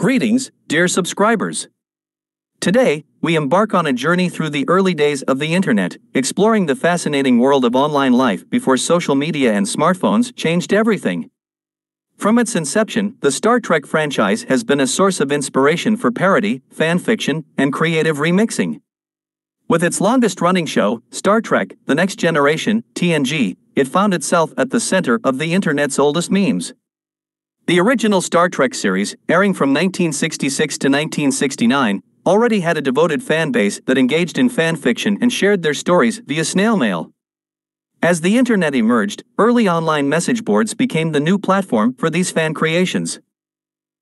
Greetings, dear subscribers. Today, we embark on a journey through the early days of the internet, exploring the fascinating world of online life before social media and smartphones changed everything. From its inception, the Star Trek franchise has been a source of inspiration for parody, fan fiction, and creative remixing. With its longest running show, Star Trek The Next Generation, TNG, it found itself at the center of the internet's oldest memes. The original Star Trek series, airing from 1966 to 1969, already had a devoted fan base that engaged in fan fiction and shared their stories via snail mail. As the internet emerged, early online message boards became the new platform for these fan creations.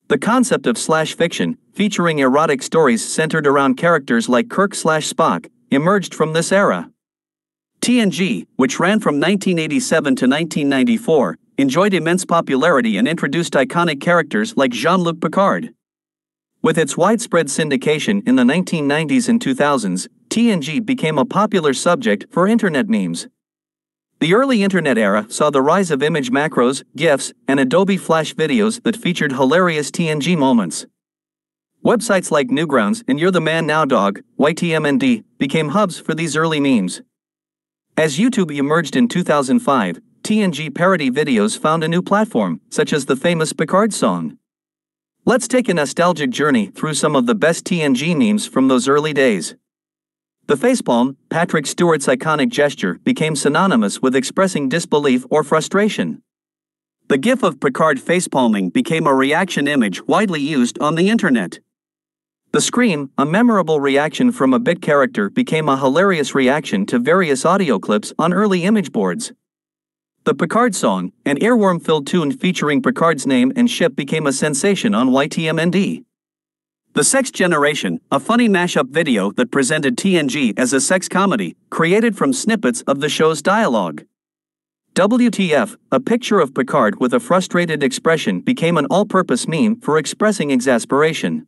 The concept of slash fiction, featuring erotic stories centered around characters like Kirk slash Spock, emerged from this era. TNG, which ran from 1987 to 1994, enjoyed immense popularity and introduced iconic characters like Jean Luc Picard. With its widespread syndication in the 1990s and 2000s, TNG became a popular subject for internet memes. The early internet era saw the rise of image macros, GIFs, and Adobe Flash videos that featured hilarious TNG moments. Websites like Newgrounds and You're the Man Now Dog, YTMND, became hubs for these early memes. As YouTube emerged in 2005, TNG parody videos found a new platform, such as the famous Picard song. Let's take a nostalgic journey through some of the best TNG memes from those early days. The facepalm, Patrick Stewart's iconic gesture, became synonymous with expressing disbelief or frustration. The gif of Picard facepalming became a reaction image widely used on the internet. The scream, a memorable reaction from a bit character, became a hilarious reaction to various audio clips on early image boards. The Picard song, an earworm filled tune featuring Picard's name and ship, became a sensation on YTMND. The Sex Generation, a funny mashup video that presented TNG as a sex comedy, created from snippets of the show's dialogue. WTF, a picture of Picard with a frustrated expression, became an all purpose meme for expressing exasperation.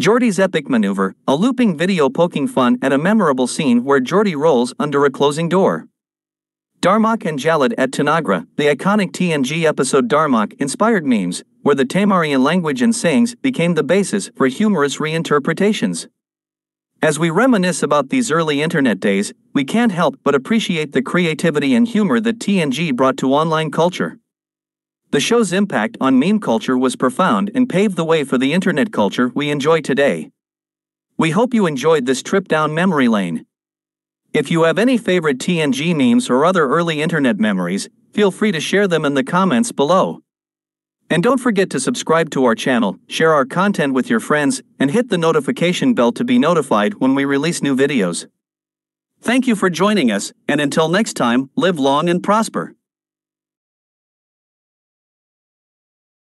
Geordi's epic maneuver, a looping video poking fun at a memorable scene where Geordi rolls under a closing door. Darmok and Jalad at Tanagra, the iconic TNG episode Darmok inspired memes, where the Tamarian language and sayings became the basis for humorous reinterpretations. As we reminisce about these early internet days, we can't help but appreciate the creativity and humor that TNG brought to online culture. The show's impact on meme culture was profound and paved the way for the internet culture we enjoy today. We hope you enjoyed this trip down memory lane. If you have any favorite TNG memes or other early internet memories, feel free to share them in the comments below. And don't forget to subscribe to our channel, share our content with your friends, and hit the notification bell to be notified when we release new videos. Thank you for joining us, and until next time, live long and prosper.